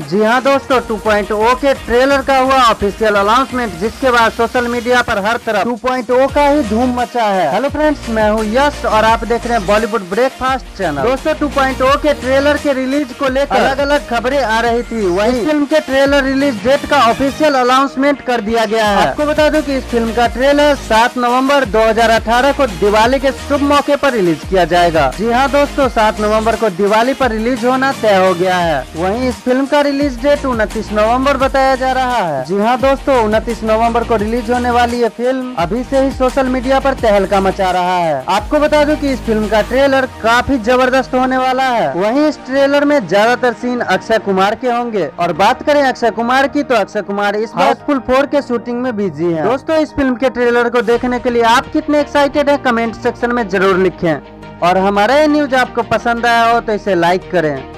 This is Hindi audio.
जी हाँ दोस्तों, 2.0 के ट्रेलर का हुआ ऑफिशियल अनाउंसमेंट जिसके बाद सोशल मीडिया पर हर तरफ़ 2.0 का ही धूम मचा है। हेलो फ्रेंड्स मैं हूँ यश और आप देख रहे हैं बॉलीवुड ब्रेकफास्ट चैनल दोस्तों, 2.0 के ट्रेलर के रिलीज़ को लेकर अलग अलग खबरें आ रही थी। वही फ़िल्म के ट्रेलर रिलीज़ डेट का ऑफिशियल अनाउंसमेंट कर दिया गया है। आपको बता दूँ की इस फ़िल्म का ट्रेलर 7 नवंबर 2018 को दिवाली के शुभ मौके आरोप रिलीज़ किया जाएगा। जी हाँ दोस्तों, सात नवंबर को दिवाली आरोप रिलीज़ होना तय हो गया है। वही इस फ़िल्म का रिलीज़ डेट उनतीस नवंबर बताया जा रहा है। जी हाँ दोस्तों उनतीस नवंबर को रिलीज़ होने वाली ये फ़िल्म अभी से ही सोशल मीडिया पर तहलका मचा रहा है। आपको बता दूँ कि इस फ़िल्म का ट्रेलर काफ़ी ज़बरदस्त होने वाला है। वहीं इस ट्रेलर में ज़्यादातर सीन अक्षय कुमार के होंगे। और बात करें अक्षय कुमार की तो अक्षय कुमार इस हाउसफुल फोर के शूटिंग में बिज़ी है। दोस्तों इस फ़िल्म के ट्रेलर को देखने के लिए आप कितने एक्साइटेड है कमेंट सेक्शन में ज़रूर लिखें। और हमारा ये न्यूज़ आपको पसंद आया हो तो इसे लाइक करें।